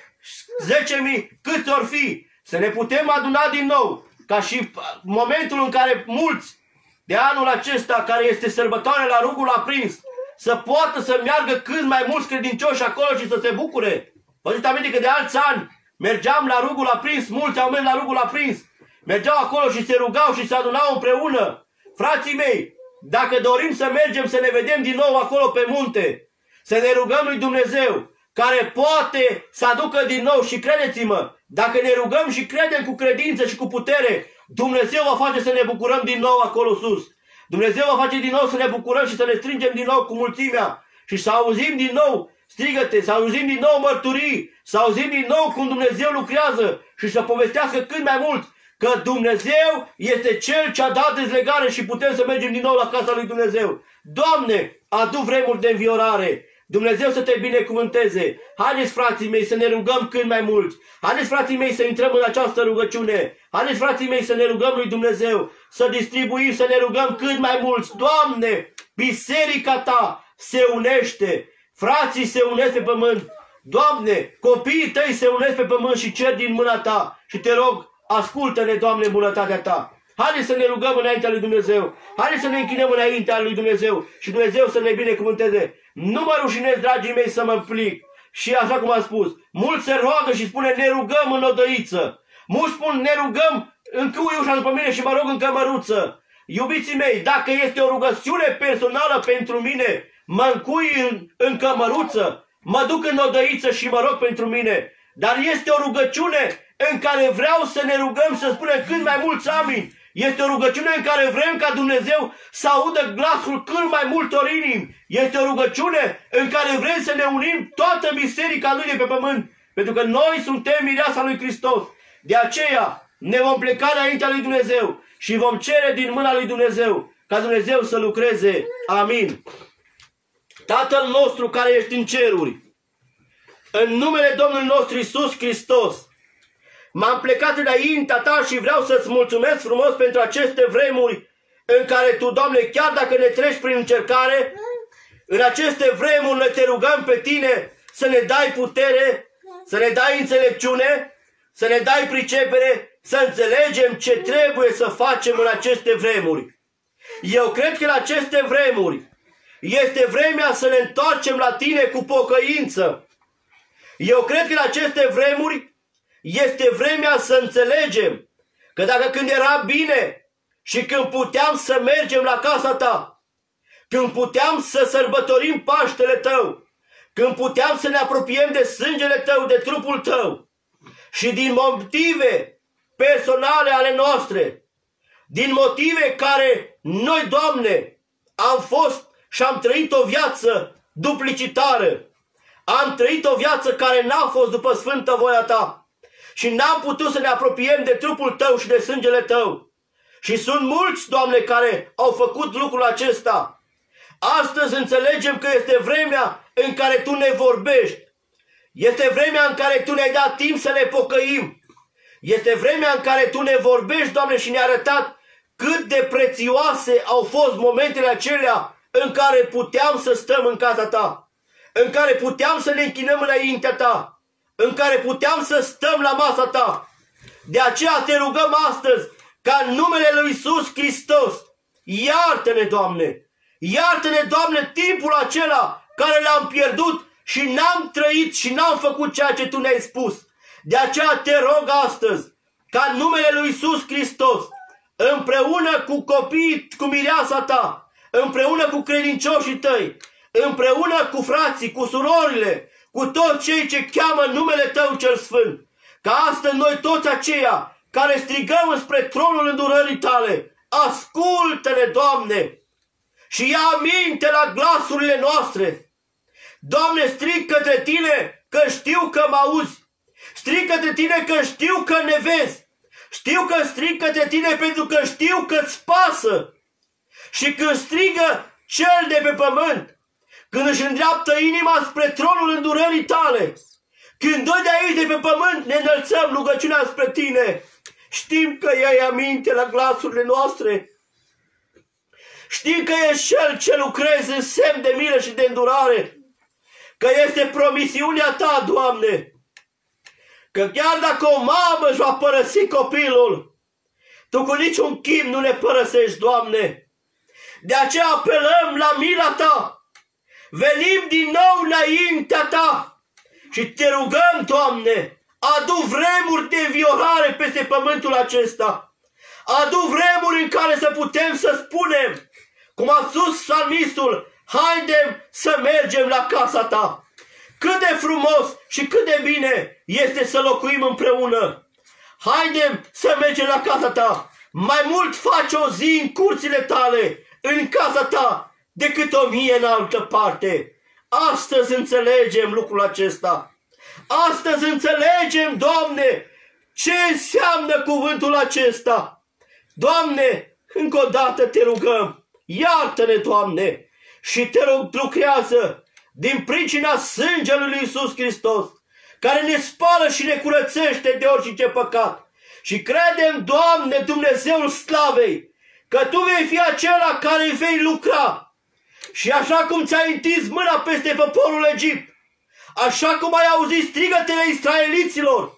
10.000, câți ori fi. Să ne putem aduna din nou. Ca și momentul în care mulți de anul acesta, care este sărbătoare la rugul aprins, să poată să meargă cât mai mulți credincioși acolo și să se bucure. Vă zic aminte că de alți ani mergeam la rugul aprins, mulți au mers la rugul aprins, mergeau acolo și se rugau și se adunau împreună. Frații mei, dacă dorim să mergem să ne vedem din nou acolo pe munte, să ne rugăm lui Dumnezeu, care poate să aducă din nou și credeți-mă, dacă ne rugăm și credem cu credință și cu putere, Dumnezeu va face să ne bucurăm din nou acolo sus. Dumnezeu va face din nou să ne bucurăm și să ne strângem din nou cu mulțimea și să auzim din nou strigăte, să auzim din nou mărturii, să auzim din nou cum Dumnezeu lucrează și să povestească cât mai mult că Dumnezeu este Cel ce a dat dezlegare și putem să mergem din nou la casa lui Dumnezeu. Doamne, adu vremuri de înviorare, Dumnezeu să te binecuvânteze. Haideți, frații mei, să ne rugăm cât mai mult. Haideți, frații mei, să intrăm în această rugăciune. Haideți, frații mei, să ne rugăm lui Dumnezeu, să distribuim, să ne rugăm cât mai mulți. Doamne, biserica ta se unește. Frații se unesc pe pământ. Doamne, copiii tăi se unesc pe pământ și cer din mâna ta. Și te rog, ascultă-ne, Doamne, bunătatea ta. Haideți să ne rugăm înaintea lui Dumnezeu. Haideți să ne închinăm înaintea lui Dumnezeu și Dumnezeu să ne binecuvânteze. Nu mă rușinez, dragii mei, să mă plic. Și așa cum am spus, mulți se roagă și spune ne rugăm în odăiță. Mulți spun ne rugăm cui ușa după mine și mă rog în cămăruță. Iubiții mei, dacă este o rugăciune personală pentru mine, mă încui în, în cămăruță, mă duc în odăiță și mă rog pentru mine. Dar este o rugăciune în care vreau să ne rugăm să spunem cât mai mulți amin este o rugăciune în care vrem ca Dumnezeu să audă glasul cât mai multor inimi. Este o rugăciune în care vrem să ne unim toată biserica Lui de pe pământ. Pentru că noi suntem mireasa lui Hristos. De aceea ne vom pleca înaintea lui Dumnezeu și vom cere din mâna lui Dumnezeu ca Dumnezeu să lucreze. Amin. Tatăl nostru care ești în ceruri, în numele Domnului nostru Isus Hristos, M-am plecat înaintea ta și vreau să-ți mulțumesc frumos pentru aceste vremuri în care tu, Doamne, chiar dacă ne treci prin încercare, în aceste vremuri ne te rugăm pe tine să ne dai putere, să ne dai înțelepciune, să ne dai pricepere, să înțelegem ce trebuie să facem în aceste vremuri. Eu cred că în aceste vremuri este vremea să ne întoarcem la tine cu pocăință. Eu cred că în aceste vremuri este vremea să înțelegem că dacă când era bine și când puteam să mergem la casa ta, când puteam să sărbătorim Paștele tău, când puteam să ne apropiem de sângele tău, de trupul tău și din motive personale ale noastre, din motive care noi, Doamne, am fost și am trăit o viață duplicitară, am trăit o viață care n-a fost după sfântă voia ta și n-am putut să ne apropiem de trupul tău și de sângele tău. Și sunt mulți, Doamne, care au făcut lucrul acesta. Astăzi înțelegem că este vremea în care Tu ne vorbești. Este vremea în care Tu ne-ai dat timp să ne pocăim. Este vremea în care Tu ne vorbești, Doamne, și ne-ai arătat cât de prețioase au fost momentele acelea în care puteam să stăm în casa Ta, în care puteam să ne închinăm înaintea Ta, în care puteam să stăm la masa ta. De aceea te rugăm astăzi ca în numele lui Iisus Hristos, iartă-ne, Doamne! Iartă-ne, Doamne, timpul acela care l-am pierdut și n-am trăit și n-am făcut ceea ce Tu ne-ai spus. De aceea te rog astăzi ca în numele lui Iisus Hristos, împreună cu copiii, cu mireasa ta, împreună cu credincioșii tăi, împreună cu frații, cu surorile, cu toți cei ce cheamă numele Tău cel Sfânt, ca astăzi noi toți aceia care strigăm spre tronul îndurării Tale, ascultă-ne, Doamne, și ia aminte la glasurile noastre. Doamne, strig către Tine că știu că mă auzi, strig către Tine că știu că ne vezi, știu că strig către Tine pentru că știu că-ți pasă. Și când strigă cel de pe pământ, când își îndreaptă inima spre tronul îndurării tale, când noi de aici, de pe pământ, ne înălțăm rugăciunea spre tine, știm că ai aminte la glasurile noastre, știm că ești cel ce lucrezi în semn de milă și de îndurare, că este promisiunea ta, Doamne, că chiar dacă o mamă își va părăsi copilul, Tu cu niciun chim nu ne părăsești, Doamne. De aceea apelăm la mila Ta, venim din nou înaintea ta și te rugăm, Doamne, adu vremuri de viorare peste pământul acesta. Adu vremuri în care să putem să spunem Cum a spus psalmistul, haidem să mergem la casa ta. Cât de frumos și cât de bine este să locuim împreună. Haidem să mergem la casa ta. Mai mult faci o zi în curțile tale, în casa ta, decât o mie în altă parte. Astăzi înțelegem lucrul acesta. Astăzi înțelegem, Doamne, ce înseamnă cuvântul acesta. Doamne, încă o dată te rugăm, iartă-ne, Doamne, și te rog, lucrează din pricina sângelui lui Iisus Hristos, care ne spală și ne curățește de orice păcat. Și credem, Doamne, Dumnezeul slavei, că Tu vei fi acela care vei lucra. Și așa cum ți-ai întins mâna peste poporul Egipt, așa cum ai auzit strigătele israeliților,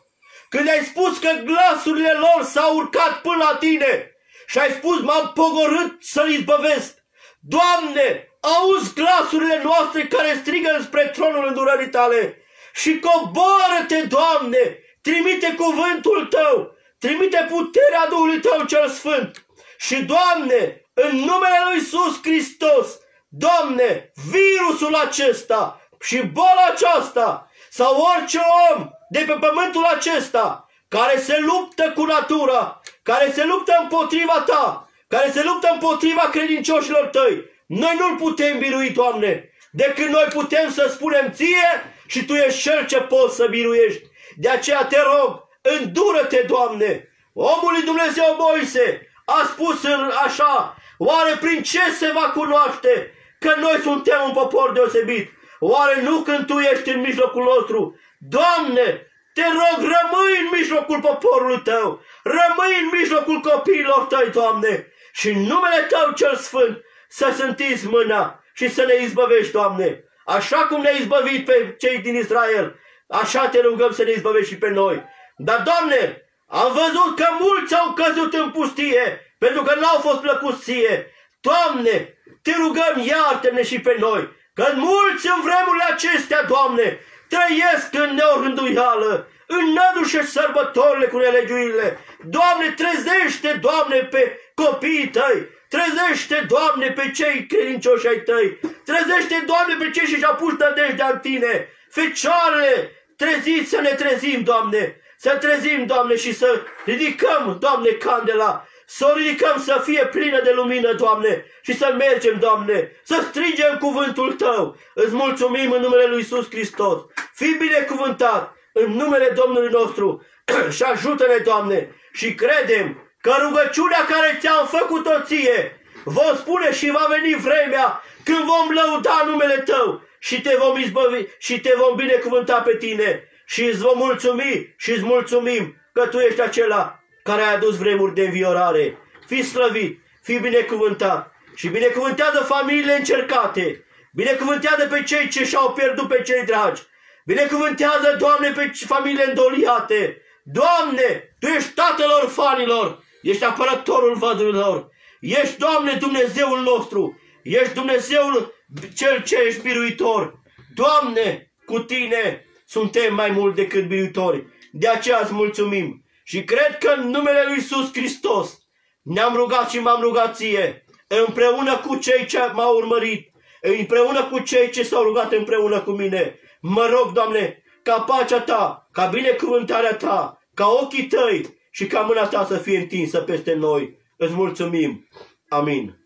când ai spus că glasurile lor s-au urcat până la tine și ai spus m-am pogorât să-l izbăvesc. Doamne, auzi glasurile noastre care strigă spre tronul îndurării tale și coboară-te, Doamne, trimite cuvântul tău, trimite puterea Duhului tău cel sfânt și, Doamne, în numele lui Iisus Hristos, Doamne, virusul acesta și boala aceasta sau orice om de pe pământul acesta care se luptă cu natura, care se luptă împotriva ta, care se luptă împotriva credincioșilor tăi, noi nu-l putem birui, Doamne, decât noi putem să spunem ție și Tu ești Cel ce poți să biruiești. De aceea te rog, îndură-te, Doamne. Omul lui Dumnezeu Moise a spus așa, oare prin ce se va cunoaște că noi suntem un popor deosebit? Oare nu când Tu ești în mijlocul nostru? Doamne, te rog, rămâi în mijlocul poporului Tău, rămâi în mijlocul copiilor Tăi, Doamne, și în numele Tău cel Sfânt să-ți întinzi mâna și să ne izbăvești, Doamne. Așa cum ne-ai izbăvit pe cei din Israel, așa te rugăm să ne izbăvești și pe noi. Dar, Doamne, am văzut că mulți au căzut în pustie, pentru că n-au fost plăcuți ție. Doamne, te rugăm, iartă-ne și pe noi, că mulți în vremurile acestea, Doamne, trăiesc în neorânduială, înnădușe sărbătorile cu nelegiurile. Doamne, trezește, Doamne, pe copiii tăi, Trezește, Doamne, pe cei credincioși ai tăi. Trezește, Doamne, pe cei și-și apuși nădejdea în tine. Fecioarele, treziți să ne trezim, Doamne. Să trezim, Doamne, și să ridicăm, Doamne, candela. Să o ridicăm să fie plină de lumină, Doamne, și să mergem, Doamne, să strigem cuvântul Tău. Îți mulțumim în numele Lui Iisus Hristos. Fii binecuvântat în numele Domnului nostru [clears throat] și ajută-ne, Doamne, și credem că rugăciunea care ți-am făcut-o ție, vom spune și va veni vremea când vom lăuda numele tău și te vom izbăvi și te vom binecuvânta pe tine și îți vom mulțumi și îți mulțumim că tu ești acela care a adus vremuri de înviorare. Fii slăvit, fii binecuvântat și binecuvântează familiile încercate, binecuvântează pe cei ce și-au pierdut pe cei dragi, binecuvântează, Doamne, pe familiile îndoliate, Doamne, Tu ești tatăl orfanilor, ești apărătorul vădurilor, ești, Doamne, Dumnezeul nostru, ești Dumnezeul cel ce ești biruitor. Doamne, cu Tine suntem mai mult decât biruitori, de aceea îți mulțumim. Și cred că în numele Lui Iisus Hristos ne-am rugat și m-am rugat ție, împreună cu cei ce m-au urmărit, împreună cu cei ce s-au rugat împreună cu mine. Mă rog, Doamne, ca pacea Ta, ca binecuvântarea Ta, ca ochii Tăi și ca mâna ta să fie întinsă peste noi. Îți mulțumim. Amin.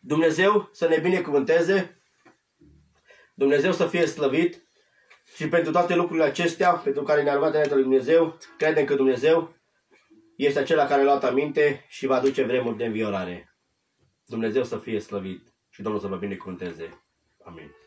Dumnezeu să ne binecuvânteze, Dumnezeu să fie slăvit și pentru toate lucrurile acestea, pentru care ne-a rugat înaintea lui Dumnezeu, credem că Dumnezeu este acela care a luat aminte și va duce vremuri de înviorare. Dumnezeu să fie slăvit și Domnul să vă binecuvânteze. Amin.